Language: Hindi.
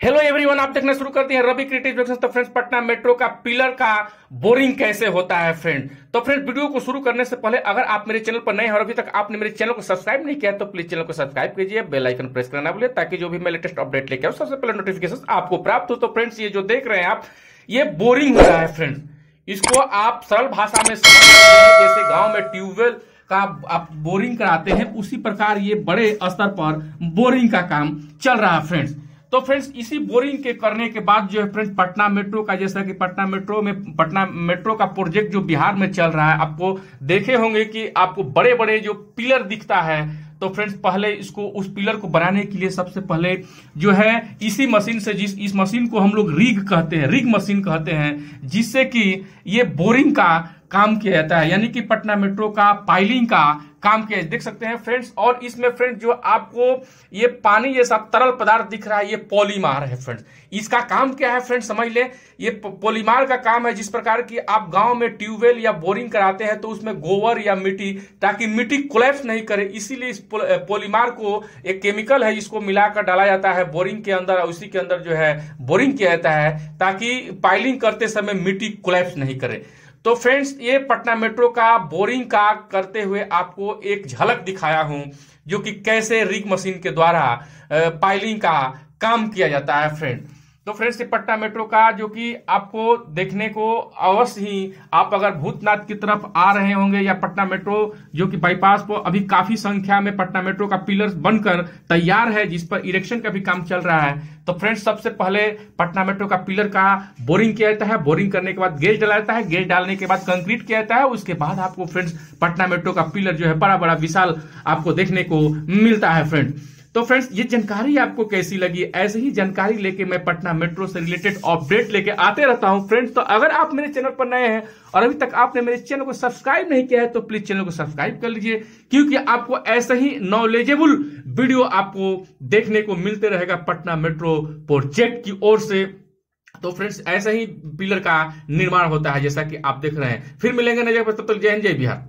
हेलो एवरीवन आप देखना शुरू करते हैं रवि क्रिएटिव तो फ्रेंड्स पटना मेट्रो का पिलर का बोरिंग कैसे होता है फ्रेंड तो फ्रेंड्स वीडियो को शुरू करने से पहले अगर आप मेरे चैनल पर नए हैं और अभी तक आपने मेरे चैनल को सब्सक्राइब नहीं किया तो प्लीज़ चैनल को सब्सक्राइब कीजिए बेल आइकन प्रेस करना भूलिए, ताकि जो भी मैं लेटेस्ट अपडेट लेके आऊँ, सबसे पहले नोटिफिकेशन आपको प्राप्त हो। तो फ्रेंड्स ये जो देख रहे हैं आप, ये बोरिंग हो रहा है फ्रेंड्स इसको आप सरल भाषा में जैसे गाँव में ट्यूबवेल का आप बोरिंग कराते हैं, उसी प्रकार ये बड़े स्तर पर बोरिंग का काम चल रहा है फ्रेंड्स तो फ्रेंड्स, इसी बोरिंग के करने के बाद जो है फ्रेंड्स, पटना मेट्रो का जैसा कि पटना मेट्रो में, पटना मेट्रो का प्रोजेक्ट जो बिहार में चल रहा है, आपको देखे होंगे कि आपको बड़े बड़े जो पिलर दिखता है। तो फ्रेंड्स, पहले इसको, उस पिलर को बनाने के लिए सबसे पहले जो है, इसी मशीन से जिस, इस मशीन को हम लोग रिग कहते हैं, रिग मशीन कहते हैं, जिससे कि ये बोरिंग का काम किया जाता है। यानी कि पटना मेट्रो का पाइलिंग का काम किया देख सकते हैं फ्रेंड्स, और इसमें फ्रेंड्स जो आपको ये पानी सब तरल पदार्थ दिख रहा है, ये पॉलीमार है फ्रेंड्स। इसका काम क्या है फ्रेंड्स, समझ ले? ये पॉलीमार का काम है जिस प्रकार की आप गाँव में ट्यूबवेल या बोरिंग कराते हैं तो उसमें गोबर या मिट्टी, ताकि मिट्टी कोलेप्स नहीं करे। इसीलिए इस पॉलीमार को एक केमिकल है, जिसको मिलाकर डाला जाता है बोरिंग के अंदर उसी के अंदर जो है बोरिंग किया जाता है, ताकि पाइलिंग करते समय मिट्टी कोलेप्स नहीं करे। तो फ्रेंड्स, ये पटना मेट्रो का बोरिंग का करते हुए आपको एक झलक दिखाया हूँ, जो कि कैसे रिग मशीन के द्वारा पाइलिंग का काम किया जाता है, फ्रेंड। तो फ्रेंड्स पटना मेट्रो का जो कि आपको देखने को अवश्य ही आप अगर भूतनाथ की तरफ़ आ रहे होंगे या पटना मेट्रो, जो कि बाईपास पर अभी काफ़ी संख्या में पटना मेट्रो का पिलर्स बनकर तैयार है, जिस पर इरेक्शन का भी काम चल रहा है। तो फ्रेंड्स, सबसे पहले पटना मेट्रो का पिलर का बोरिंग किया जाता है। बोरिंग करने के बाद गेज डाला जाता है। गेज डालने के बाद कंक्रीट किया जाता है। उसके बाद आपको फ्रेंड्स, पटना मेट्रो का पिलर जो है बड़ा बड़ा विशाल आपको देखने को मिलता है फ्रेंड तो फ्रेंड्स ये जानकारी आपको कैसी लगी? ऐसे ही जानकारी लेके मैं पटना मेट्रो से रिलेटेड अपडेट लेके आते रहता हूँ। फ्रेंड्स तो अगर आप मेरे चैनल पर नए हैं और अभी तक आपने मेरे चैनल को सब्सक्राइब नहीं किया है तो प्लीज़ चैनल को सब्सक्राइब कर लीजिए, क्योंकि आपको ऐसे ही नॉलेजेबल वीडियो आपको देखने को मिलते रहेगा पटना मेट्रो प्रोजेक्ट की ओर से। तो फ्रेंड्स ऐसा ही पिलर का निर्माण होता है, जैसा कि आप देख रहे हैं। फिर मिलेंगे नज़र पर जय हिंद, जय बिहार।